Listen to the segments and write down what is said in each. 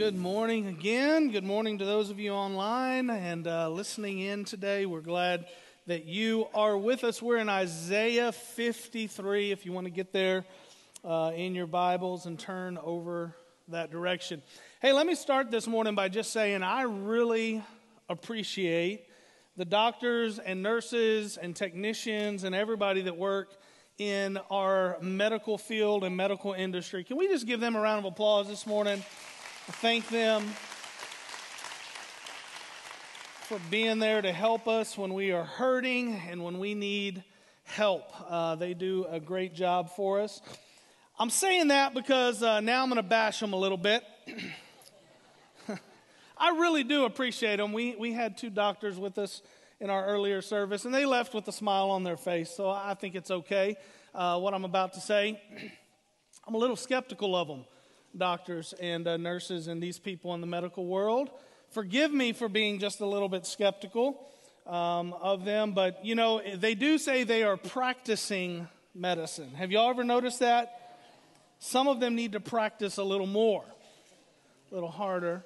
good morning again. Good morning to those of you online and uh, listening in today. We're glad that you are with us. We're in Isaiah 53. If you want to get there uh, in your Bibles and turn over that direction. Hey, let me start this morning by just saying I really appreciate the doctors and nurses and technicians and everybody that work in our medical field and medical industry. Can we just give them a round of applause this morning? Thank them for being there to help us when we are hurting and when we need help. Uh, they do a great job for us. I'm saying that because uh, now I'm going to bash them a little bit. I really do appreciate them. We, we had two doctors with us in our earlier service, and they left with a smile on their face, so I think it's okay uh, what I'm about to say. I'm a little skeptical of them, doctors and uh, nurses and these people in the medical world. Forgive me for being just a little bit skeptical um, of them, but you know, they do say they are practicing medicine. Have y'all ever noticed that? Some of them need to practice a little more, a little harder.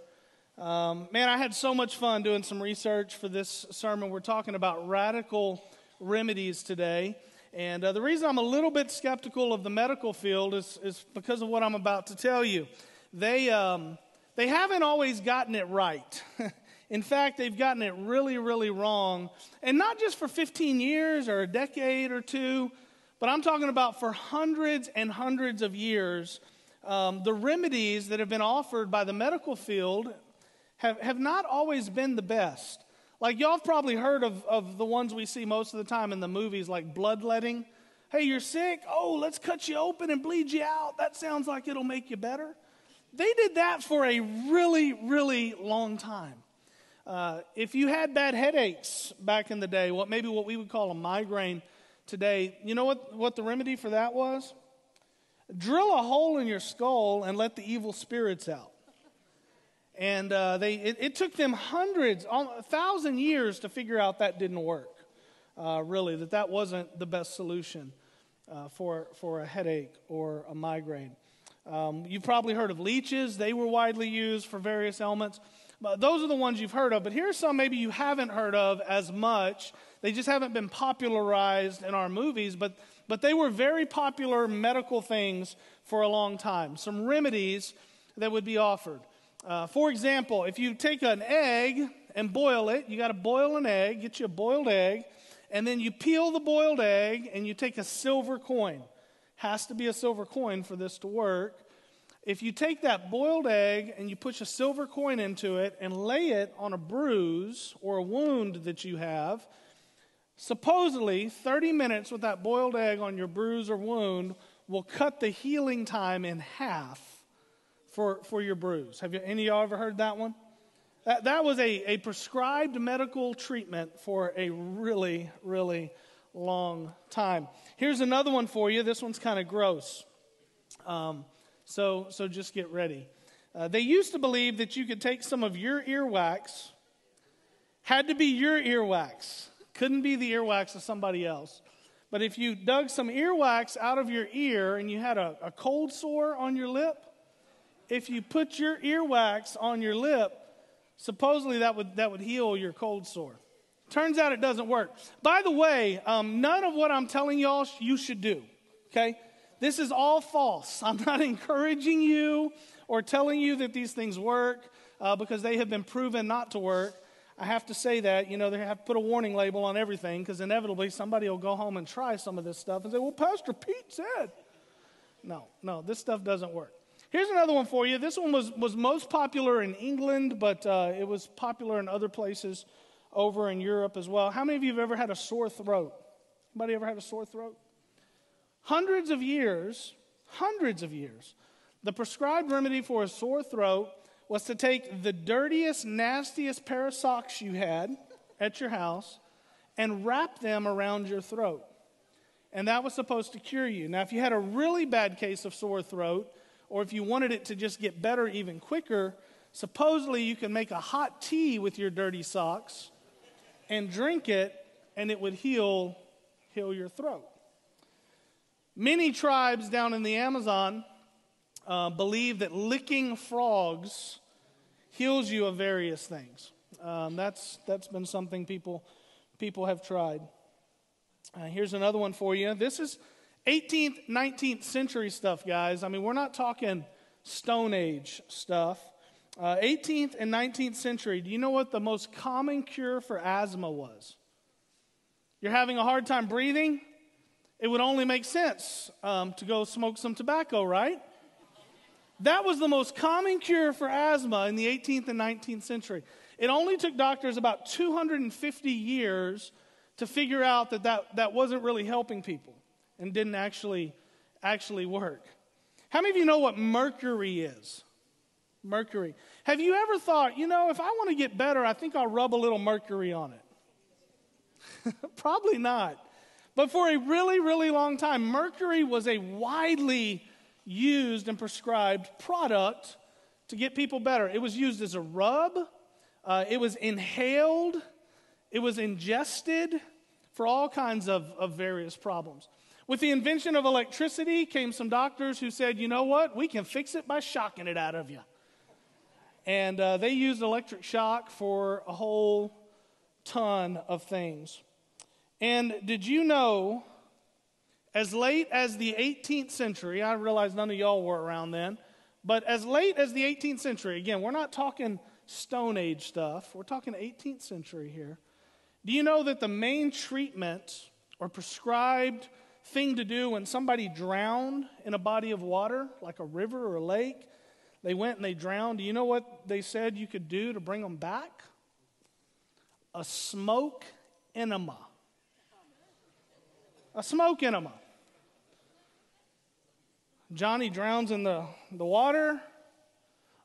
Um, man, I had so much fun doing some research for this sermon. We're talking about radical remedies today. And uh, the reason I'm a little bit skeptical of the medical field is, is because of what I'm about to tell you. They, um, they haven't always gotten it right. In fact, they've gotten it really, really wrong. And not just for 15 years or a decade or two, but I'm talking about for hundreds and hundreds of years. Um, the remedies that have been offered by the medical field have, have not always been the best. Like, y'all have probably heard of, of the ones we see most of the time in the movies, like bloodletting. Hey, you're sick? Oh, let's cut you open and bleed you out. That sounds like it'll make you better. They did that for a really, really long time. Uh, if you had bad headaches back in the day, what maybe what we would call a migraine today, you know what, what the remedy for that was? Drill a hole in your skull and let the evil spirits out. And uh, they, it, it, took them hundreds, a thousand years to figure out that didn't work, uh, really, that that wasn't the best solution uh, for, for a headache or a migraine. Um, you've probably heard of leeches, they were widely used for various ailments. But those are the ones you've heard of. But here's some maybe you haven't heard of as much. They just haven't been popularized in our movies, but, but they were very popular medical things for a long time. Some remedies that would be offered. Uh, for example, if you take an egg and boil it, you got to boil an egg, get you a boiled egg, and then you peel the boiled egg and you take a silver coin. Has to be a silver coin for this to work. If you take that boiled egg and you push a silver coin into it and lay it on a bruise or a wound that you have, supposedly 30 minutes with that boiled egg on your bruise or wound will cut the healing time in half for, for your bruise. Have you, any of y'all ever heard that one? That, that was a, a prescribed medical treatment for a really, really long time. Here's another one for you. This one's kind of gross. Um, so, so just get ready. Uh, they used to believe that you could take some of your earwax, had to be your earwax, couldn't be the earwax of somebody else. But if you dug some earwax out of your ear and you had a, a cold sore on your lip, if you put your earwax on your lip, supposedly that would, that would heal your cold sore. Turns out it doesn't work. By the way, um, none of what I'm telling y'all you should do, okay? This is all false. I'm not encouraging you or telling you that these things work uh, because they have been proven not to work. I have to say that, you know, they have to put a warning label on everything because inevitably somebody will go home and try some of this stuff and say, well, Pastor Pete said. No, no, this stuff doesn't work. Here's another one for you. This one was, was most popular in England, but uh, it was popular in other places over in Europe as well. How many of you have ever had a sore throat? Anybody ever had a sore throat? Hundreds of years, hundreds of years, the prescribed remedy for a sore throat was to take the dirtiest, nastiest pair of socks you had at your house and wrap them around your throat. And that was supposed to cure you. Now, if you had a really bad case of sore throat, or if you wanted it to just get better even quicker, supposedly you can make a hot tea with your dirty socks and drink it, and it would heal, heal your throat. Many tribes down in the Amazon uh, believe that licking frogs heals you of various things. Um, that's, that's been something people, people have tried. Uh, here's another one for you. This is 18th, 19th century stuff, guys. I mean, we're not talking Stone Age stuff. Uh, 18th and 19th century, do you know what the most common cure for asthma was? You're having a hard time breathing? It would only make sense um, to go smoke some tobacco, right? That was the most common cure for asthma in the 18th and 19th century. It only took doctors about 250 years to figure out that that, that wasn't really helping people and didn't actually, actually work. How many of you know what mercury is? Mercury. Have you ever thought, you know, if I want to get better, I think I'll rub a little mercury on it? Probably not. But for a really, really long time, mercury was a widely used and prescribed product to get people better. It was used as a rub, uh, it was inhaled, it was ingested for all kinds of, of various problems. With the invention of electricity came some doctors who said, you know what, we can fix it by shocking it out of you. And uh, they used electric shock for a whole ton of things. And did you know, as late as the 18th century, I realize none of y'all were around then, but as late as the 18th century, again, we're not talking Stone Age stuff, we're talking 18th century here. Do you know that the main treatment or prescribed thing to do when somebody drowned in a body of water, like a river or a lake, they went and they drowned. Do you know what they said you could do to bring them back? A smoke enema. A smoke enema. Johnny drowns in the, the water.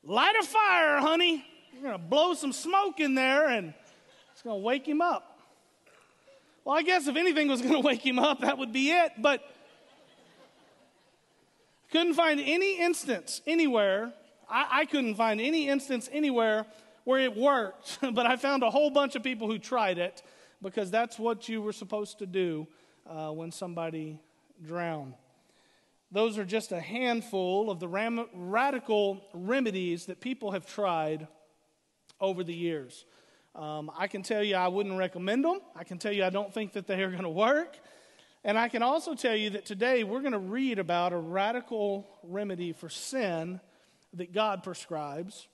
Light a fire, honey. You're going to blow some smoke in there and it's going to wake him up. Well, I guess if anything was going to wake him up, that would be it. But couldn't find any instance anywhere. I, I couldn't find any instance anywhere where it worked. but I found a whole bunch of people who tried it because that's what you were supposed to do uh, when somebody drowned. Those are just a handful of the ram- radical remedies that people have tried over the years. Um, I can tell you I wouldn't recommend them. I can tell you I don't think that they are going to work. And I can also tell you that today we're going to read about a radical remedy for sin that God prescribes.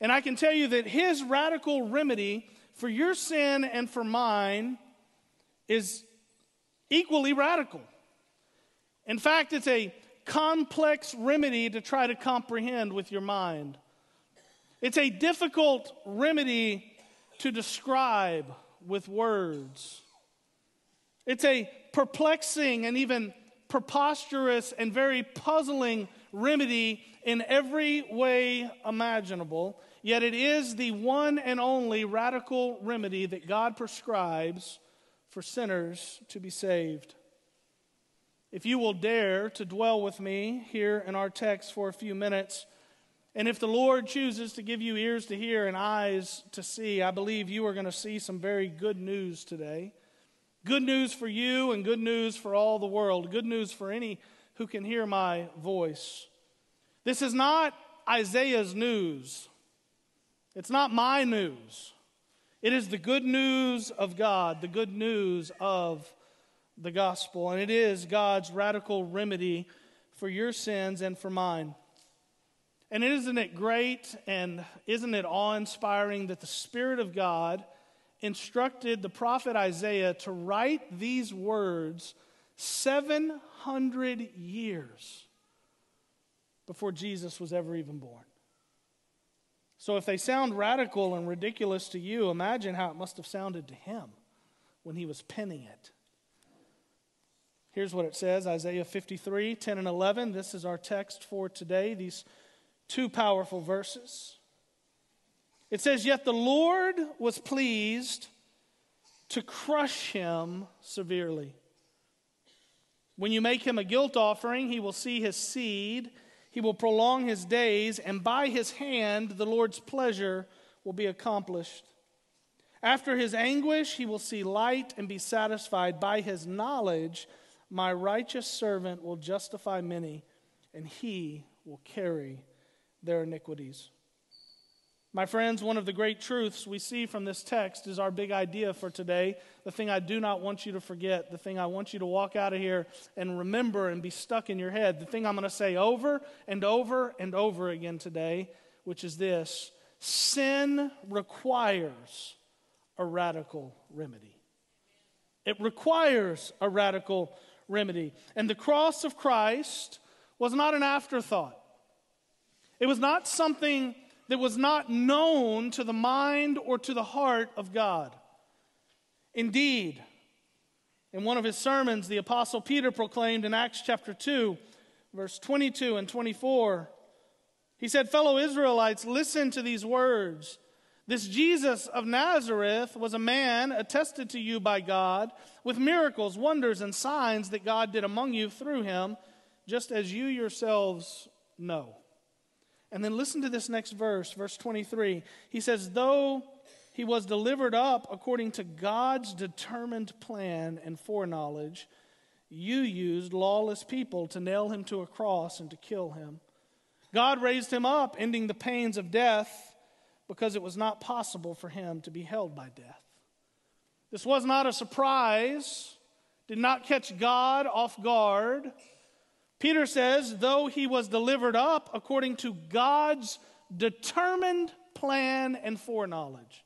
And I can tell you that His radical remedy for your sin and for mine is equally radical. In fact, it's a complex remedy to try to comprehend with your mind. It's a difficult remedy to describe with words. It's a perplexing and even preposterous and very puzzling remedy in every way imaginable, yet it is the one and only radical remedy that God prescribes for sinners to be saved. If you will dare to dwell with me here in our text for a few minutes, and if the Lord chooses to give you ears to hear and eyes to see, I believe you are going to see some very good news today. Good news for you and good news for all the world. Good news for any who can hear my voice. This is not Isaiah's news, it's not my news. It is the good news of God, the good news of the gospel, and it is God's radical remedy for your sins and for mine. And isn't it great and isn't it awe inspiring that the Spirit of God instructed the prophet Isaiah to write these words 700 years before Jesus was ever even born? So if they sound radical and ridiculous to you, imagine how it must have sounded to him when he was penning it. Here's what it says Isaiah 53 10 and 11. This is our text for today, these two powerful verses. It says, Yet the Lord was pleased to crush him severely. When you make him a guilt offering, he will see his seed he will prolong his days, and by his hand the Lord's pleasure will be accomplished. After his anguish, he will see light and be satisfied. By his knowledge, my righteous servant will justify many, and he will carry their iniquities. My friends, one of the great truths we see from this text is our big idea for today. The thing I do not want you to forget, the thing I want you to walk out of here and remember and be stuck in your head, the thing I'm going to say over and over and over again today, which is this sin requires a radical remedy. It requires a radical remedy. And the cross of Christ was not an afterthought, it was not something that was not known to the mind or to the heart of God. Indeed, in one of his sermons, the Apostle Peter proclaimed in Acts chapter 2, verse 22 and 24, he said, Fellow Israelites, listen to these words. This Jesus of Nazareth was a man attested to you by God with miracles, wonders, and signs that God did among you through him, just as you yourselves know. And then listen to this next verse, verse 23. He says, Though he was delivered up according to God's determined plan and foreknowledge, you used lawless people to nail him to a cross and to kill him. God raised him up, ending the pains of death, because it was not possible for him to be held by death. This was not a surprise, did not catch God off guard. Peter says, though he was delivered up according to God's determined plan and foreknowledge.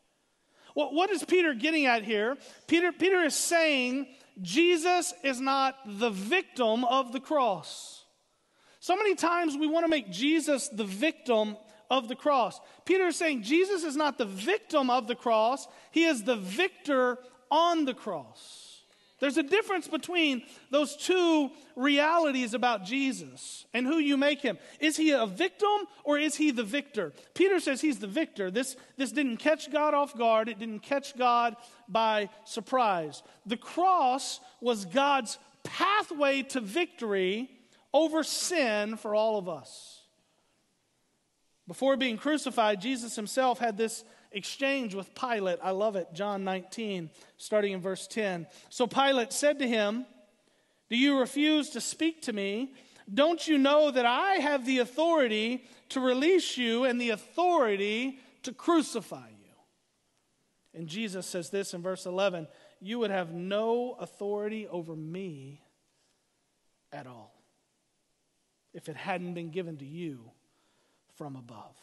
Well, what is Peter getting at here? Peter, Peter is saying Jesus is not the victim of the cross. So many times we want to make Jesus the victim of the cross. Peter is saying Jesus is not the victim of the cross, he is the victor on the cross. There's a difference between those two realities about Jesus and who you make him. Is he a victim or is he the victor? Peter says he's the victor. This, this didn't catch God off guard, it didn't catch God by surprise. The cross was God's pathway to victory over sin for all of us. Before being crucified, Jesus himself had this exchange with Pilate. I love it. John 19, starting in verse 10. So Pilate said to him, Do you refuse to speak to me? Don't you know that I have the authority to release you and the authority to crucify you? And Jesus says this in verse 11 You would have no authority over me at all if it hadn't been given to you from above.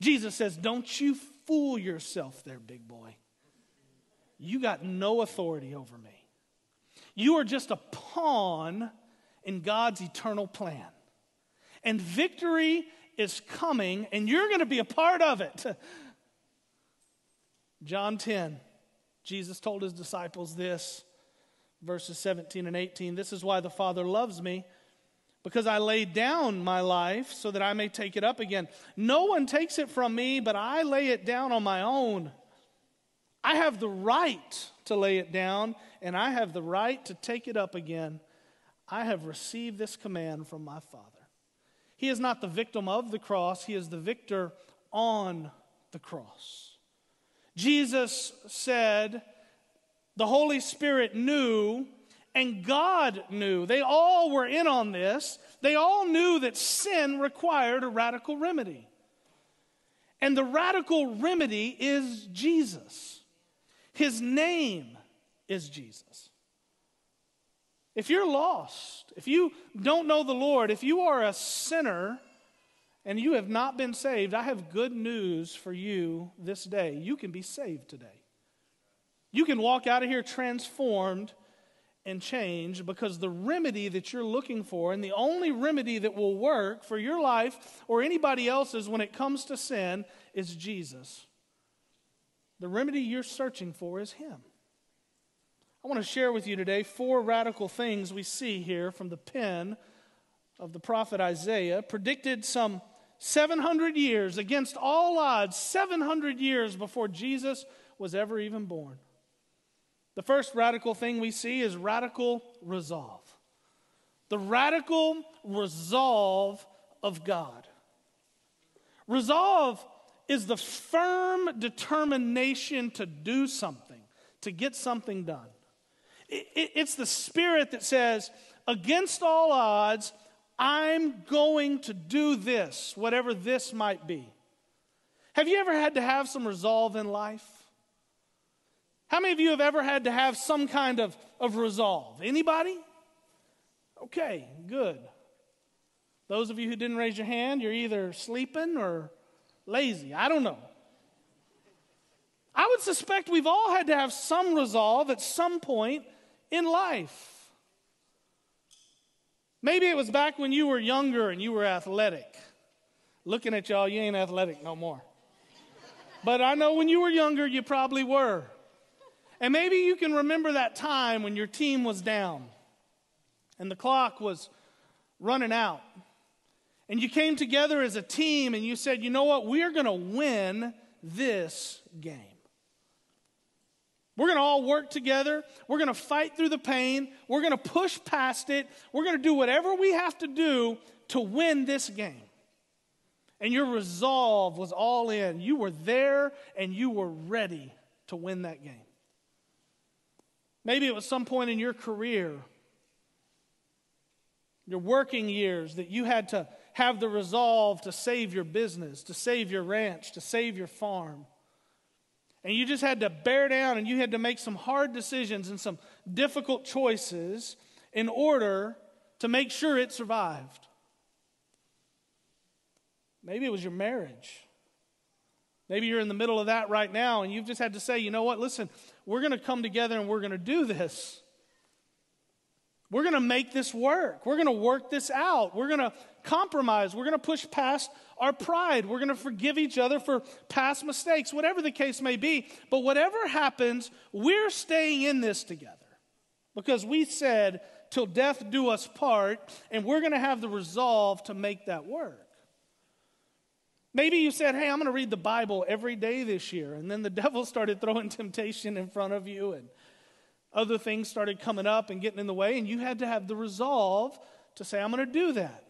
Jesus says, Don't you fool yourself there, big boy. You got no authority over me. You are just a pawn in God's eternal plan. And victory is coming, and you're going to be a part of it. John 10, Jesus told his disciples this, verses 17 and 18 This is why the Father loves me because I laid down my life so that I may take it up again. No one takes it from me, but I lay it down on my own. I have the right to lay it down, and I have the right to take it up again. I have received this command from my Father. He is not the victim of the cross, he is the victor on the cross. Jesus said, The Holy Spirit knew and God knew. They all were in on this. They all knew that sin required a radical remedy. And the radical remedy is Jesus. His name is Jesus. If you're lost, if you don't know the Lord, if you are a sinner and you have not been saved, I have good news for you this day. You can be saved today. You can walk out of here transformed and change because the remedy that you're looking for, and the only remedy that will work for your life or anybody else's when it comes to sin, is Jesus. The remedy you're searching for is Him. I want to share with you today four radical things we see here from the pen of the prophet Isaiah, predicted some 700 years against all odds, 700 years before Jesus was ever even born. The first radical thing we see is radical resolve. The radical resolve of God. Resolve is the firm determination to do something, to get something done. It's the spirit that says, against all odds, I'm going to do this, whatever this might be. Have you ever had to have some resolve in life? How many of you have ever had to have some kind of, of resolve? Anybody? Okay, good. Those of you who didn't raise your hand, you're either sleeping or lazy. I don't know. I would suspect we've all had to have some resolve at some point in life. Maybe it was back when you were younger and you were athletic. Looking at y'all, you ain't athletic no more. But I know when you were younger, you probably were. And maybe you can remember that time when your team was down and the clock was running out. And you came together as a team and you said, you know what? We're going to win this game. We're going to all work together. We're going to fight through the pain. We're going to push past it. We're going to do whatever we have to do to win this game. And your resolve was all in. You were there and you were ready to win that game. Maybe it was some point in your career, your working years, that you had to have the resolve to save your business, to save your ranch, to save your farm. And you just had to bear down and you had to make some hard decisions and some difficult choices in order to make sure it survived. Maybe it was your marriage. Maybe you're in the middle of that right now and you've just had to say, you know what, listen, we're going to come together and we're going to do this. We're going to make this work. We're going to work this out. We're going to compromise. We're going to push past our pride. We're going to forgive each other for past mistakes, whatever the case may be. But whatever happens, we're staying in this together because we said, till death do us part, and we're going to have the resolve to make that work. Maybe you said, Hey, I'm going to read the Bible every day this year. And then the devil started throwing temptation in front of you, and other things started coming up and getting in the way, and you had to have the resolve to say, I'm going to do that.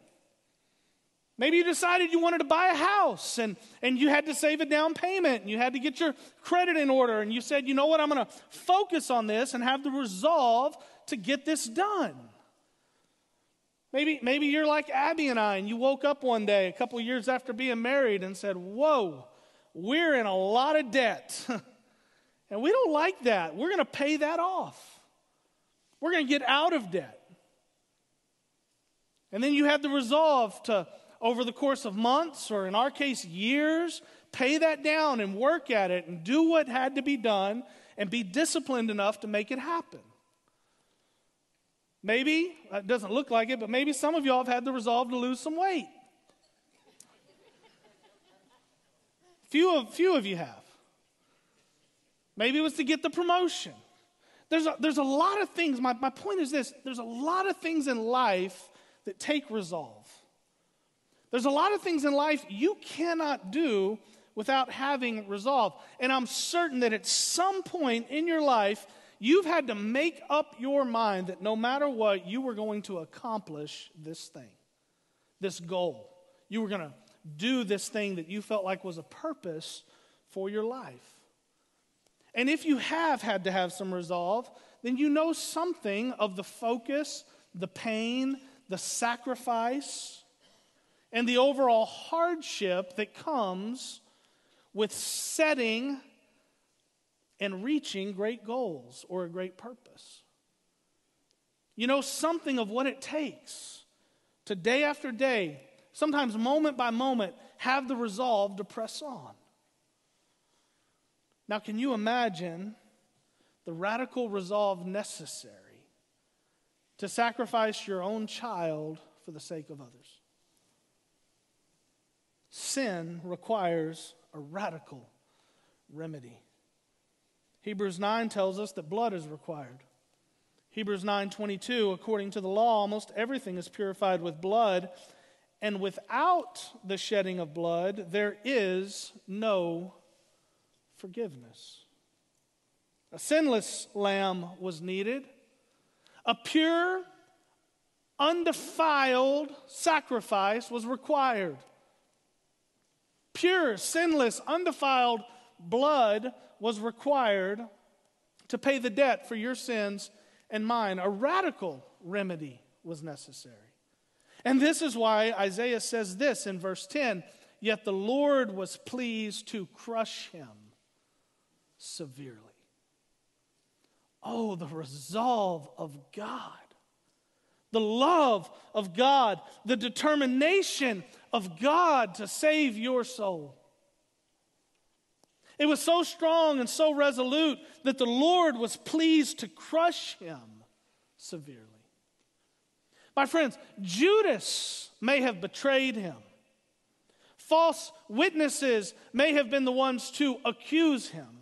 Maybe you decided you wanted to buy a house and, and you had to save a down payment and you had to get your credit in order. And you said, you know what, I'm going to focus on this and have the resolve to get this done. Maybe, maybe you're like Abby and I, and you woke up one day a couple years after being married and said, Whoa, we're in a lot of debt. and we don't like that. We're going to pay that off. We're going to get out of debt. And then you have the resolve to over the course of months, or in our case, years, pay that down and work at it and do what had to be done and be disciplined enough to make it happen. Maybe, it doesn't look like it, but maybe some of y'all have had the resolve to lose some weight. Few of, few of you have. Maybe it was to get the promotion. There's a, there's a lot of things. My, my point is this there's a lot of things in life that take resolve. There's a lot of things in life you cannot do without having resolve. And I'm certain that at some point in your life, you've had to make up your mind that no matter what, you were going to accomplish this thing, this goal. You were going to do this thing that you felt like was a purpose for your life. And if you have had to have some resolve, then you know something of the focus, the pain, the sacrifice and the overall hardship that comes with setting and reaching great goals or a great purpose. You know something of what it takes to day after day, sometimes moment by moment, have the resolve to press on. Now, can you imagine the radical resolve necessary to sacrifice your own child for the sake of others? sin requires a radical remedy. Hebrews 9 tells us that blood is required. Hebrews 9:22 according to the law almost everything is purified with blood and without the shedding of blood there is no forgiveness. A sinless lamb was needed. A pure undefiled sacrifice was required pure, sinless, undefiled blood was required to pay the debt for your sins and mine. A radical remedy was necessary. And this is why Isaiah says this in verse 10 Yet the Lord was pleased to crush him severely. Oh, the resolve of God, the love of God, the determination of God to save your soul. It was so strong and so resolute that the Lord was pleased to crush him severely. My friends, Judas may have betrayed him. False witnesses may have been the ones to accuse him.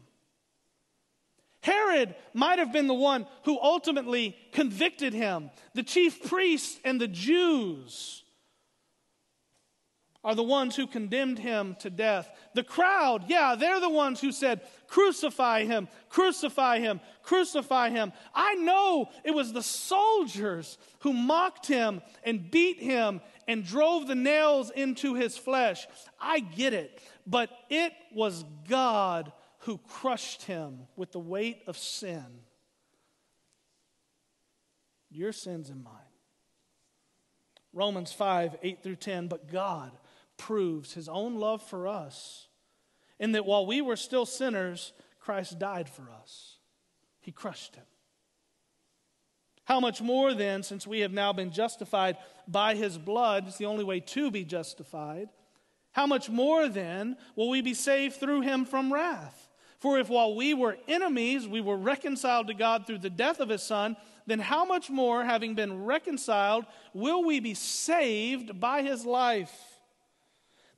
Herod might have been the one who ultimately convicted him. The chief priests and the Jews are the ones who condemned him to death. The crowd, yeah, they're the ones who said, Crucify him, crucify him, crucify him. I know it was the soldiers who mocked him and beat him and drove the nails into his flesh. I get it. But it was God who crushed him with the weight of sin. Your sins and mine. Romans 5 8 through 10. But God, proves his own love for us in that while we were still sinners, Christ died for us. He crushed him. How much more then, since we have now been justified by his blood, it's the only way to be justified, how much more then will we be saved through him from wrath? For if while we were enemies, we were reconciled to God through the death of his son, then how much more, having been reconciled, will we be saved by his life?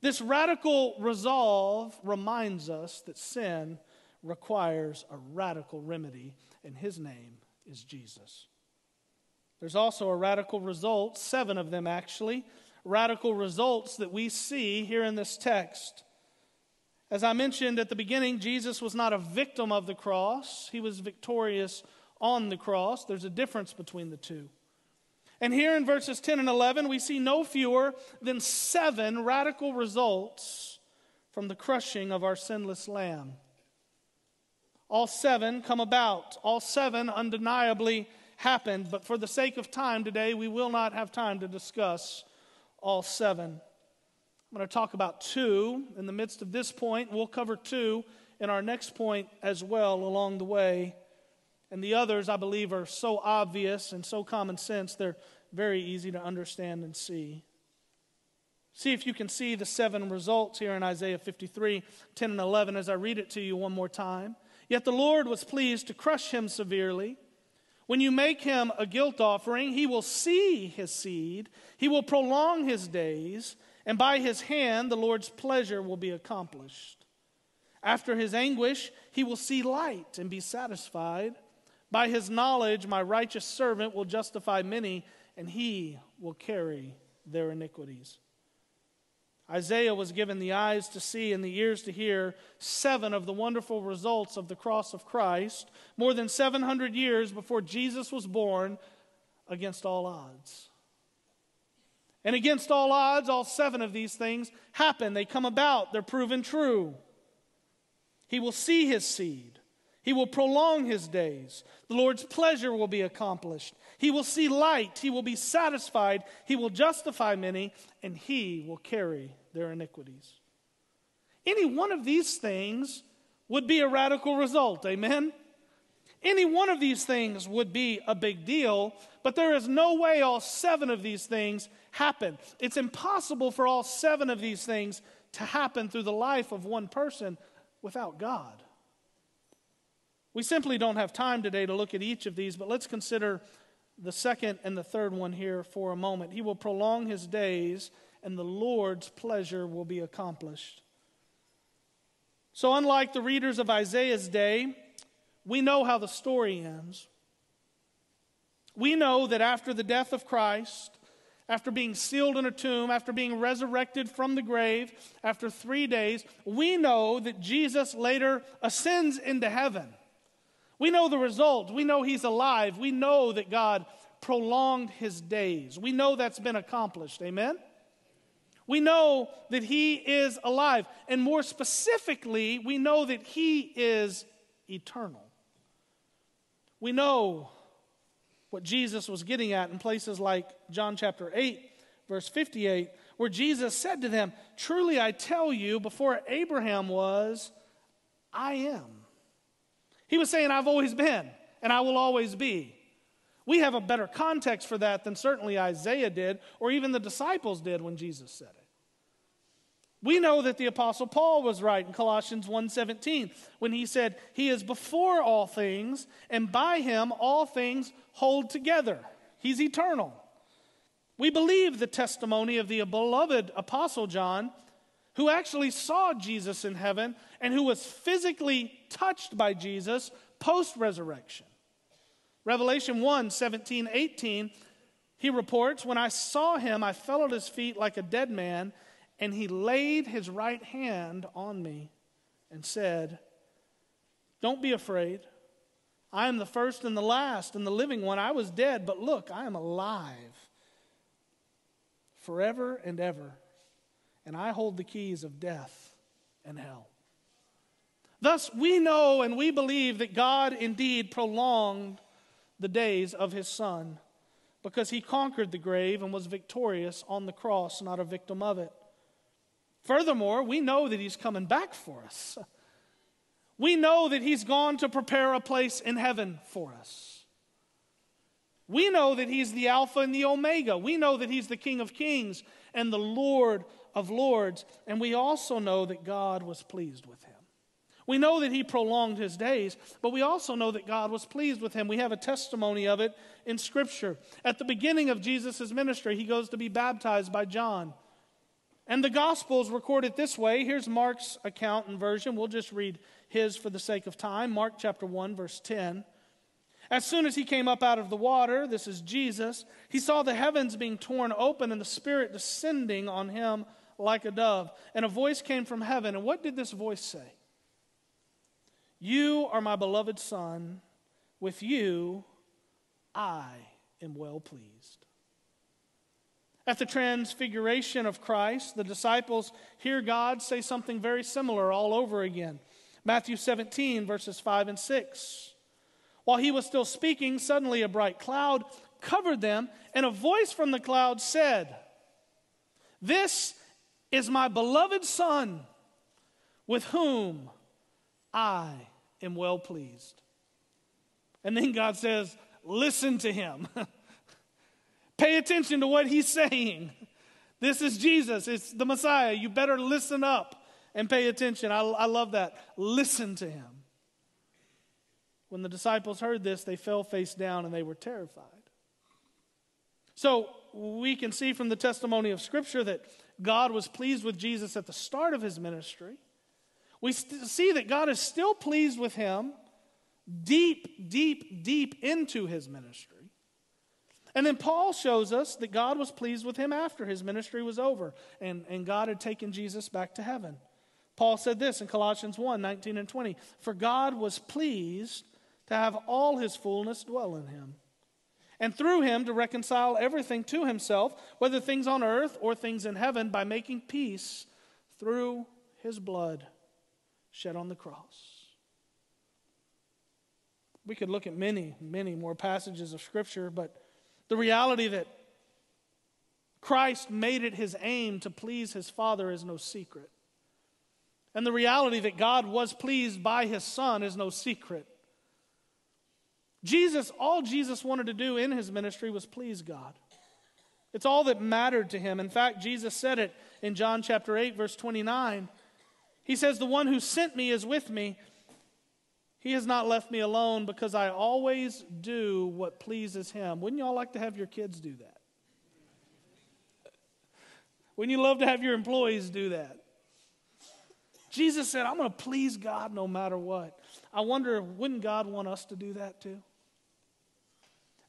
This radical resolve reminds us that sin requires a radical remedy, and his name is Jesus. There's also a radical result, seven of them actually, radical results that we see here in this text. As I mentioned at the beginning, Jesus was not a victim of the cross, he was victorious on the cross. There's a difference between the two. And here in verses 10 and 11, we see no fewer than seven radical results from the crushing of our sinless lamb. All seven come about, all seven undeniably happened, but for the sake of time today, we will not have time to discuss all seven. I'm going to talk about two in the midst of this point. We'll cover two in our next point as well along the way. And the others, I believe, are so obvious and so common sense, they're very easy to understand and see. See if you can see the seven results here in Isaiah 53 10 and 11 as I read it to you one more time. Yet the Lord was pleased to crush him severely. When you make him a guilt offering, he will see his seed, he will prolong his days, and by his hand the Lord's pleasure will be accomplished. After his anguish, he will see light and be satisfied. By his knowledge, my righteous servant will justify many, and he will carry their iniquities. Isaiah was given the eyes to see and the ears to hear seven of the wonderful results of the cross of Christ, more than 700 years before Jesus was born, against all odds. And against all odds, all seven of these things happen. They come about, they're proven true. He will see his seed. He will prolong his days. The Lord's pleasure will be accomplished. He will see light. He will be satisfied. He will justify many, and he will carry their iniquities. Any one of these things would be a radical result. Amen? Any one of these things would be a big deal, but there is no way all seven of these things happen. It's impossible for all seven of these things to happen through the life of one person without God. We simply don't have time today to look at each of these, but let's consider the second and the third one here for a moment. He will prolong his days, and the Lord's pleasure will be accomplished. So, unlike the readers of Isaiah's day, we know how the story ends. We know that after the death of Christ, after being sealed in a tomb, after being resurrected from the grave, after three days, we know that Jesus later ascends into heaven. We know the result. We know he's alive. We know that God prolonged his days. We know that's been accomplished. Amen? We know that he is alive. And more specifically, we know that he is eternal. We know what Jesus was getting at in places like John chapter 8, verse 58, where Jesus said to them, Truly I tell you, before Abraham was, I am. He was saying, I've always been, and I will always be. We have a better context for that than certainly Isaiah did, or even the disciples did when Jesus said it. We know that the apostle Paul was right in Colossians 1:17 when he said, "He is before all things, and by him all things hold together." He's eternal. We believe the testimony of the beloved apostle John, who actually saw Jesus in heaven and who was physically touched by Jesus post resurrection. Revelation 1 17, 18, he reports, When I saw him, I fell at his feet like a dead man and he laid his right hand on me and said, Don't be afraid. I am the first and the last and the living one. I was dead, but look, I am alive forever and ever, and I hold the keys of death and hell. Thus, we know and we believe that God indeed prolonged the days of his Son because he conquered the grave and was victorious on the cross, not a victim of it. Furthermore, we know that he's coming back for us. We know that he's gone to prepare a place in heaven for us. We know that he's the Alpha and the Omega. We know that he's the King of Kings and the Lord of Lords. And we also know that God was pleased with him. We know that he prolonged his days, but we also know that God was pleased with him. We have a testimony of it in Scripture. At the beginning of Jesus' ministry, he goes to be baptized by John. And the Gospels record it this way. Here's Mark's account and version. We'll just read his for the sake of time. Mark chapter 1, verse 10. As soon as he came up out of the water, this is Jesus, he saw the heavens being torn open and the Spirit descending on him like a dove. And a voice came from heaven. And what did this voice say? You are my beloved Son. With you, I am well pleased. At the transfiguration of Christ, the disciples hear God say something very similar all over again. Matthew 17, verses 5 and 6. While he was still speaking, suddenly a bright cloud covered them, and a voice from the cloud said, This is my beloved Son, with whom I am well pleased. And then God says, Listen to him. Pay attention to what he's saying. This is Jesus, it's the Messiah. You better listen up and pay attention. I, I love that. Listen to him. When the disciples heard this, they fell face down and they were terrified. So we can see from the testimony of Scripture that God was pleased with Jesus at the start of his ministry. We st- see that God is still pleased with him deep, deep, deep into his ministry. And then Paul shows us that God was pleased with him after his ministry was over and, and God had taken Jesus back to heaven. Paul said this in Colossians 1 19 and 20 For God was pleased to have all his fullness dwell in him, and through him to reconcile everything to himself, whether things on earth or things in heaven, by making peace through his blood shed on the cross. We could look at many, many more passages of Scripture, but the reality that Christ made it his aim to please his Father is no secret. And the reality that God was pleased by his Son is no secret. Jesus, all Jesus wanted to do in his ministry was please God. It's all that mattered to him. In fact, Jesus said it in John chapter 8, verse 29. He says, The one who sent me is with me. He has not left me alone because I always do what pleases him. Wouldn't y'all like to have your kids do that? Wouldn't you love to have your employees do that? Jesus said, I'm going to please God no matter what. I wonder, wouldn't God want us to do that too?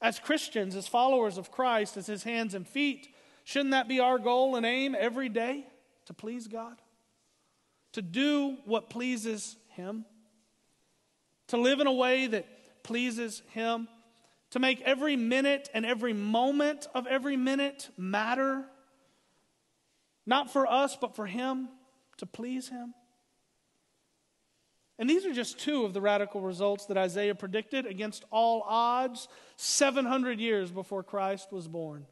As Christians, as followers of Christ, as his hands and feet, shouldn't that be our goal and aim every day? To please God? To do what pleases him? to live in a way that pleases Him, to make every minute and every moment of every minute matter, not for us, but for Him, to please Him. And these are just two of the radical results that Isaiah predicted against all odds 700 years before Christ was born.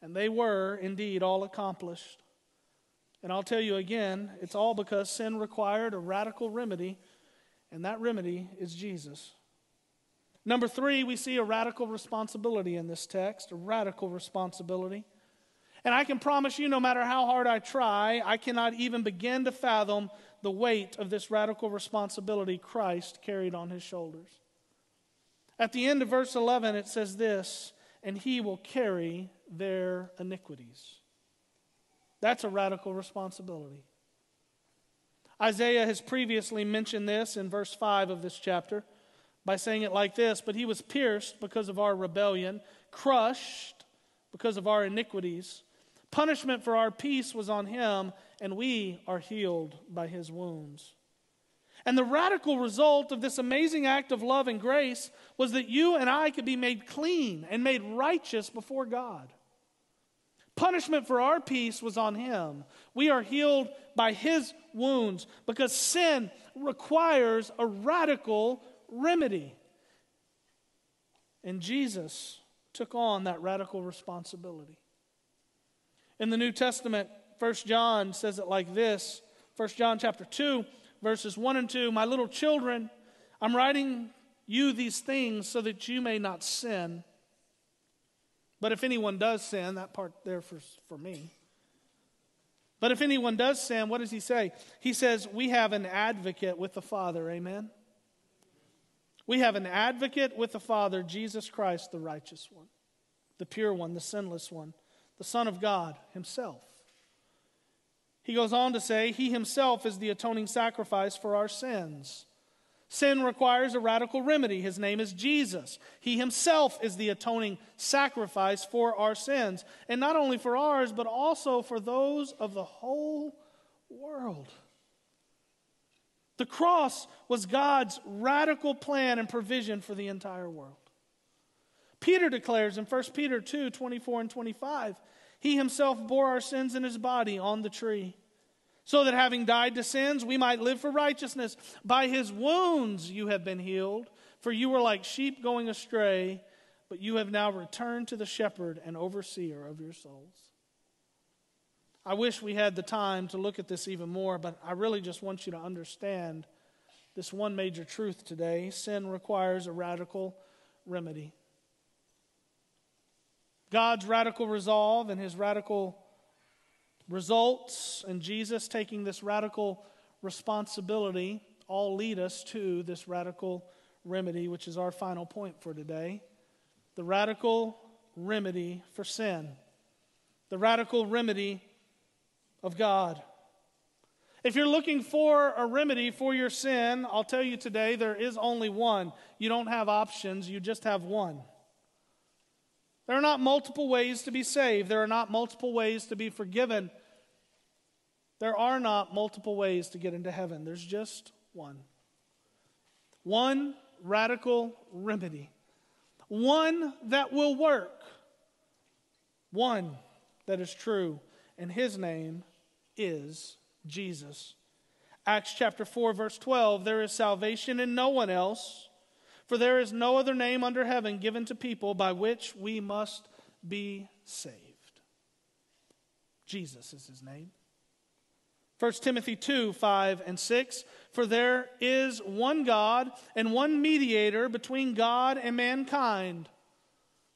And they were indeed all accomplished. And I'll tell you again, it's all because sin required a radical remedy, and that remedy is Jesus. Number three, we see a radical responsibility in this text, a radical responsibility. And I can promise you, no matter how hard I try, I cannot even begin to fathom the weight of this radical responsibility Christ carried on his shoulders. At the end of verse 11, it says this, and he will carry their iniquities. That's a radical responsibility. Isaiah has previously mentioned this in verse 5 of this chapter by saying it like this But he was pierced because of our rebellion, crushed because of our iniquities. Punishment for our peace was on him, and we are healed by his wounds. And the radical result of this amazing act of love and grace was that you and I could be made clean and made righteous before God. Punishment for our peace was on him. We are healed by his wounds because sin requires a radical remedy. And Jesus took on that radical responsibility. In the New Testament, 1 John says it like this 1 John chapter 2, verses 1 and 2 My little children, I'm writing you these things so that you may not sin. But if anyone does sin, that part there for, for me. But if anyone does sin, what does he say? He says, We have an advocate with the Father. Amen. We have an advocate with the Father, Jesus Christ, the righteous one, the pure one, the sinless one, the Son of God Himself. He goes on to say, He Himself is the atoning sacrifice for our sins. Sin requires a radical remedy. His name is Jesus. He himself is the atoning sacrifice for our sins. And not only for ours, but also for those of the whole world. The cross was God's radical plan and provision for the entire world. Peter declares in 1 Peter 2 24 and 25, He himself bore our sins in his body on the tree so that having died to sins, we might live for righteousness. By his wounds you have been healed, for you were like sheep going astray, but you have now returned to the shepherd and overseer of your souls. I wish we had the time to look at this even more, but I really just want you to understand this one major truth today sin requires a radical remedy. God's radical resolve and his radical results and Jesus taking this radical responsibility all lead us to this radical remedy, which is our final point for today. The radical remedy for sin, the radical remedy of God. If you're looking for a remedy for your sin, I'll tell you today there is only one. You don't have options, you just have one. There are not multiple ways to be saved. There are not multiple ways to be forgiven. There are not multiple ways to get into heaven. There's just one. One radical remedy. One that will work. One that is true. And his name is Jesus. Acts chapter 4, verse 12 there is salvation in no one else for there is no other name under heaven given to people by which we must be saved. Jesus is his name. 1 Timothy 2 5 and 6 For there is one God and one mediator between God and mankind,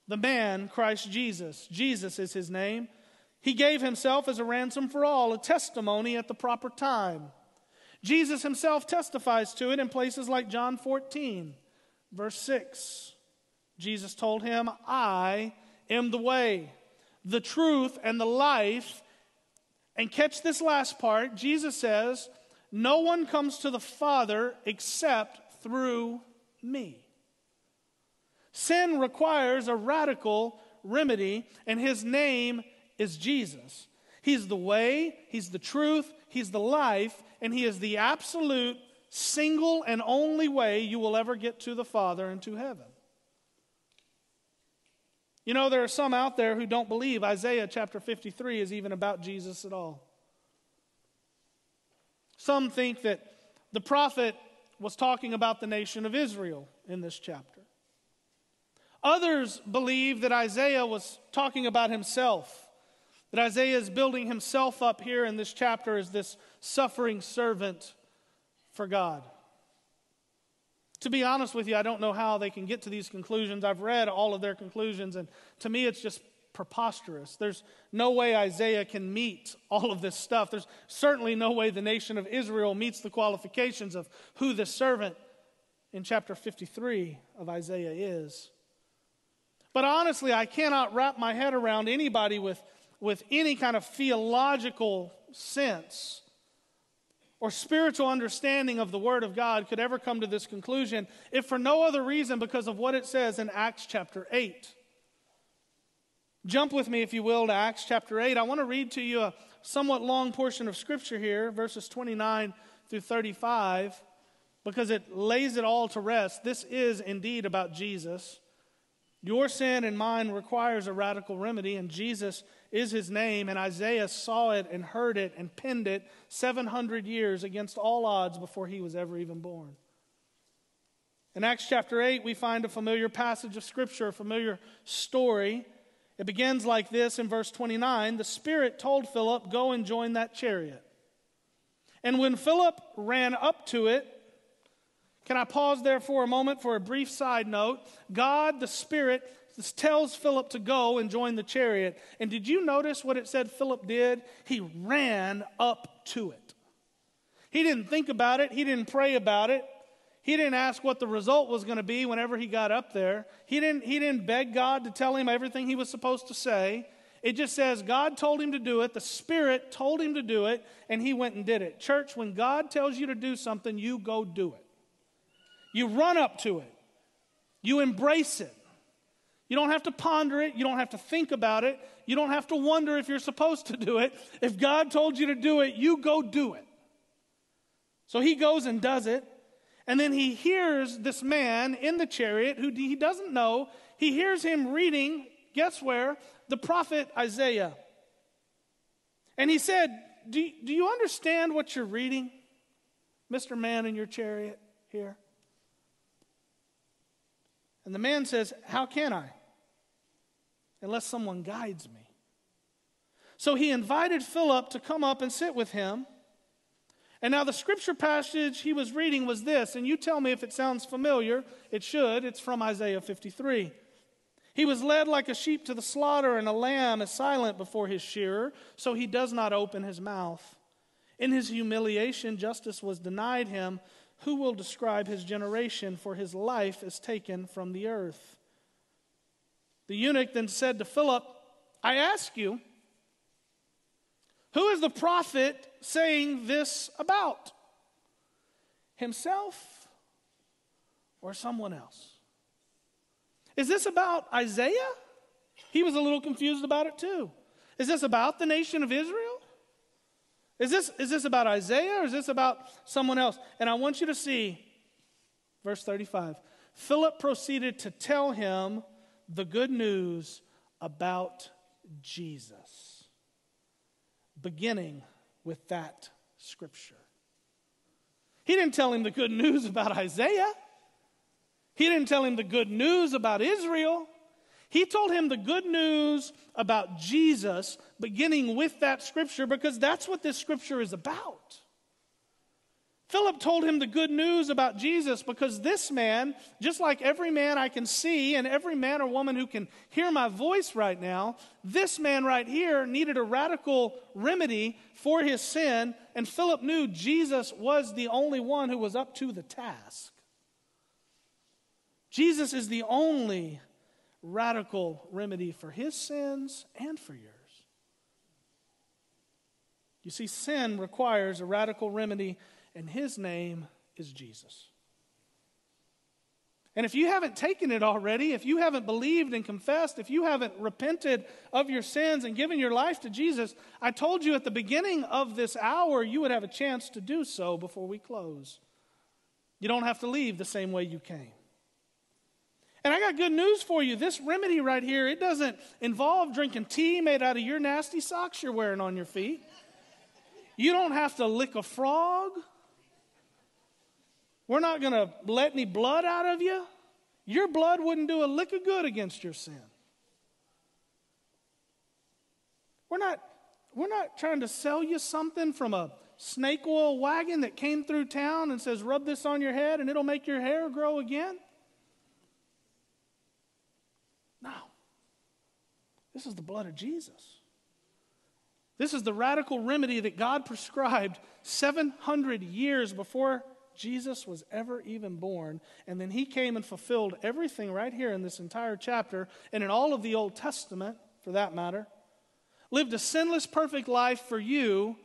the man Christ Jesus. Jesus is his name. He gave himself as a ransom for all, a testimony at the proper time. Jesus himself testifies to it in places like John 14. Verse 6 Jesus told him, I am the way, the truth, and the life. And catch this last part Jesus says, No one comes to the Father except through me. Sin requires a radical remedy, and his name is Jesus. He's the way, he's the truth, he's the life, and he is the absolute single and only way you will ever get to the Father and to heaven. You know, there are some out there who don't believe Isaiah chapter 53 is even about Jesus at all. Some think that the prophet was talking about the nation of Israel in this chapter. Others believe that Isaiah was talking about himself, that Isaiah is building himself up here in this chapter as this suffering servant for God. To be honest with you, I don't know how they can get to these conclusions. I've read all of their conclusions, and to me, it's just preposterous. There's no way Isaiah can meet all of this stuff. There's certainly no way the nation of Israel meets the qualifications of who the servant in chapter 53 of Isaiah is. But honestly, I cannot wrap my head around anybody with, with any kind of theological sense or spiritual understanding of the Word of God could ever come to this conclusion if for no other reason because of what it says in Acts chapter 8. Jump with me, if you will, to Acts chapter 8. I want to read to you a somewhat long portion of Scripture here, verses 29 through 35, because it lays it all to rest. This is indeed about Jesus. Your sin and mine requires a radical remedy, and Jesus is his name, and Isaiah saw it and heard it and penned it 700 years against all odds before he was ever even born. In Acts chapter 8, we find a familiar passage of Scripture, a familiar story. It begins like this in verse 29 The Spirit told Philip, Go and join that chariot. And when Philip ran up to it, can I pause there for a moment for a brief side note? God, the Spirit, tells Philip to go and join the chariot. And did you notice what it said Philip did? He ran up to it. He didn't think about it, he didn't pray about it. He didn't ask what the result was going to be whenever he got up there. He didn't, he didn't beg God to tell him everything he was supposed to say. It just says God told him to do it, the Spirit told him to do it, and he went and did it. Church, when God tells you to do something, you go do it. You run up to it, you embrace it. You don't have to ponder it. You don't have to think about it. You don't have to wonder if you're supposed to do it. If God told you to do it, you go do it. So he goes and does it. And then he hears this man in the chariot who he doesn't know. He hears him reading, guess where? The prophet Isaiah. And he said, Do, do you understand what you're reading, Mr. Man in your chariot here? And the man says, How can I? unless someone guides me. So he invited Philip to come up and sit with him. And now the scripture passage he was reading was this, and you tell me if it sounds familiar. It should. It's from Isaiah 53. He was led like a sheep to the slaughter, and a lamb is silent before his shearer, so he does not open his mouth. In his humiliation, justice was denied him. Who will describe his generation? For his life is taken from the earth. The eunuch then said to Philip, I ask you, who is the prophet saying this about? Himself or someone else? Is this about Isaiah? He was a little confused about it too. Is this about the nation of Israel? Is this, is this about Isaiah or is this about someone else? And I want you to see verse 35. Philip proceeded to tell him the good news about Jesus, beginning with that scripture. He didn't tell him the good news about Isaiah. He didn't tell him the good news about Israel. He told him the good news about Jesus, beginning with that scripture, because that's what this scripture is about. Philip told him the good news about Jesus because this man, just like every man I can see and every man or woman who can hear my voice right now, this man right here needed a radical remedy for his sin, and Philip knew Jesus was the only one who was up to the task. Jesus is the only radical remedy for his sins and for yours. You see, sin requires a radical remedy and his name is Jesus. And if you haven't taken it already, if you haven't believed and confessed, if you haven't repented of your sins and given your life to Jesus, I told you at the beginning of this hour you would have a chance to do so before we close. You don't have to leave the same way you came. And I got good news for you. This remedy right here, it doesn't involve drinking tea made out of your nasty socks you're wearing on your feet. You don't have to lick a frog. We're not going to let any blood out of you. Your blood wouldn't do a lick of good against your sin. We're not, we're not trying to sell you something from a snake oil wagon that came through town and says, rub this on your head and it'll make your hair grow again. No. This is the blood of Jesus. This is the radical remedy that God prescribed 700 years before Jesus was ever even born. And then he came and fulfilled everything right here in this entire chapter and in all of the Old Testament, for that matter. Lived a sinless, perfect life for you,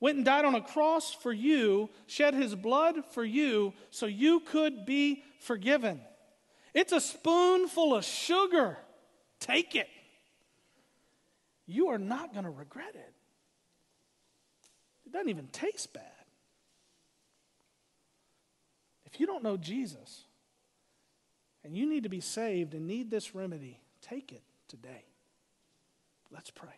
went and died on a cross for you, shed his blood for you, so you could be forgiven. It's a spoonful of sugar. Take it. You are not going to regret it. It doesn't even taste bad. If you don't know Jesus and you need to be saved and need this remedy, take it today. Let's pray.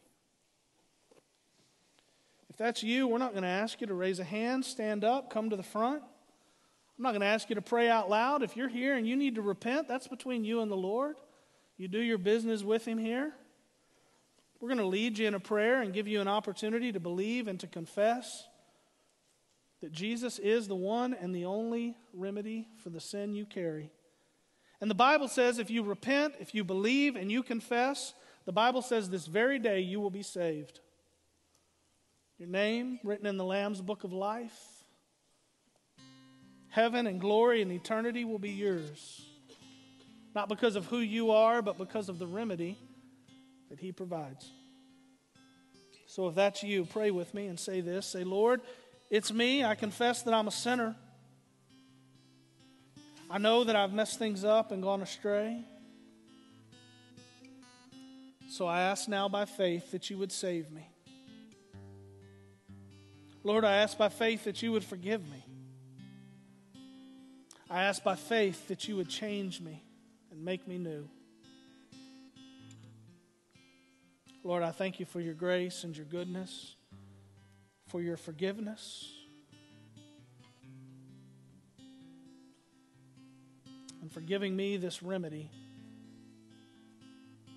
If that's you, we're not going to ask you to raise a hand, stand up, come to the front. I'm not going to ask you to pray out loud. If you're here and you need to repent, that's between you and the Lord. You do your business with Him here. We're going to lead you in a prayer and give you an opportunity to believe and to confess that Jesus is the one and the only remedy for the sin you carry. And the Bible says if you repent, if you believe, and you confess, the Bible says this very day you will be saved. Your name written in the Lamb's book of life. Heaven and glory and eternity will be yours. Not because of who you are, but because of the remedy that He provides. So if that's you, pray with me and say this Say, Lord, it's me. I confess that I'm a sinner. I know that I've messed things up and gone astray. So I ask now by faith that you would save me. Lord, I ask by faith that you would forgive me. I ask by faith that you would change me and make me new. Lord, I thank you for your grace and your goodness for your forgiveness. And for giving me this remedy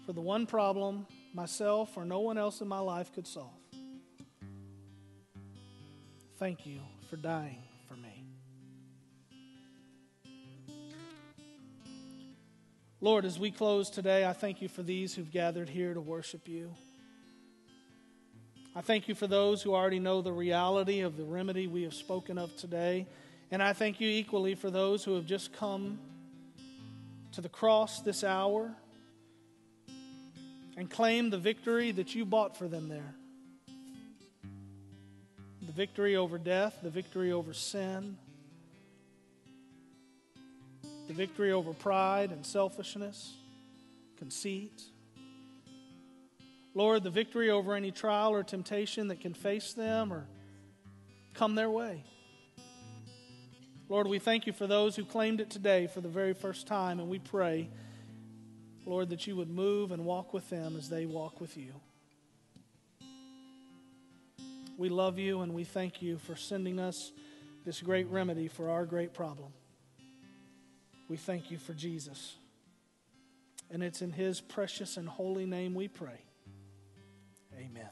for the one problem myself or no one else in my life could solve. Thank you for dying Lord, as we close today, I thank you for these who've gathered here to worship you. I thank you for those who already know the reality of the remedy we have spoken of today. And I thank you equally for those who have just come to the cross this hour and claim the victory that you bought for them there the victory over death, the victory over sin, the victory over pride and selfishness, conceit. Lord, the victory over any trial or temptation that can face them or come their way. Lord, we thank you for those who claimed it today for the very first time, and we pray, Lord, that you would move and walk with them as they walk with you. We love you and we thank you for sending us this great remedy for our great problem. We thank you for Jesus. And it's in his precious and holy name we pray. Amen.